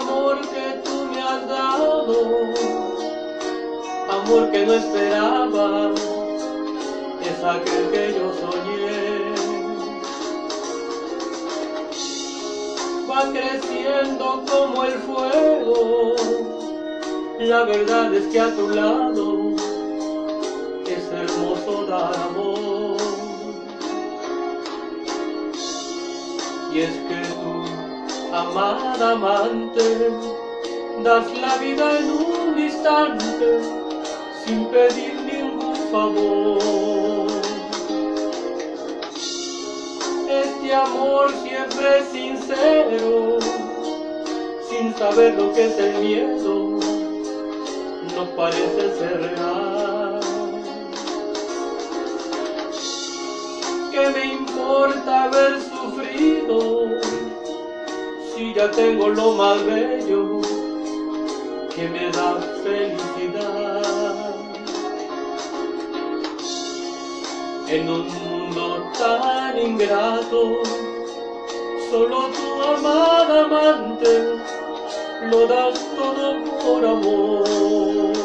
Amor que tú me has dado, amor que no esperaba, es aquel que yo soñé. Va creciendo como el fuego, la verdad es que a tu lado es hermoso dar amor. Y es que tú, amada amante, das la vida en un instante sin pedir ningún favor. Este amor siempre es sincero, sin saber lo que es el miedo, no parece ser real. ¿Qué me importa haber sufrido ya tengo lo más bello que me da felicidad? En un mundo tan ingrato, solo tu amada amante lo das todo por amor.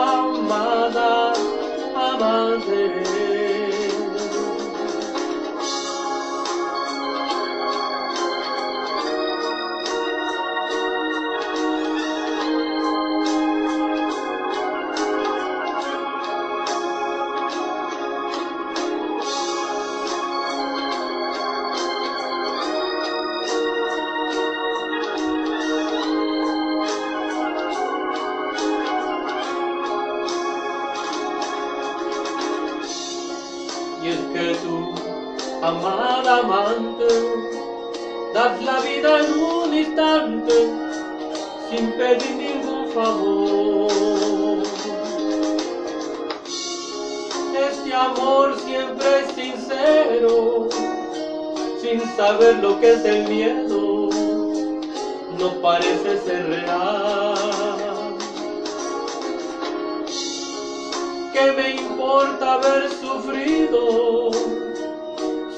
Amada amante. Es que tú, amada amante, das la vida en un instante sin pedir ningún favor. Este amor siempre es sincero, sin saber lo que es el miedo, no parece ser real. ¿Qué me importa haber sufrido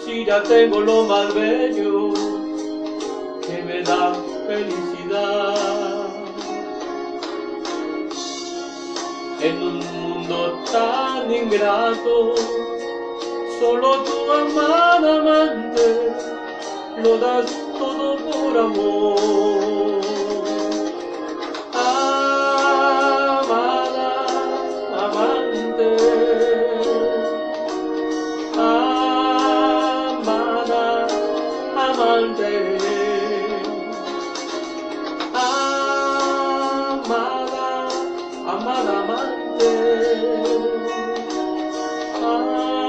si ya tengo lo más bello que me da felicidad? En un mundo tan ingrato, solo tu amada amante lo das todo por amor. Amante, amada amada amante, amada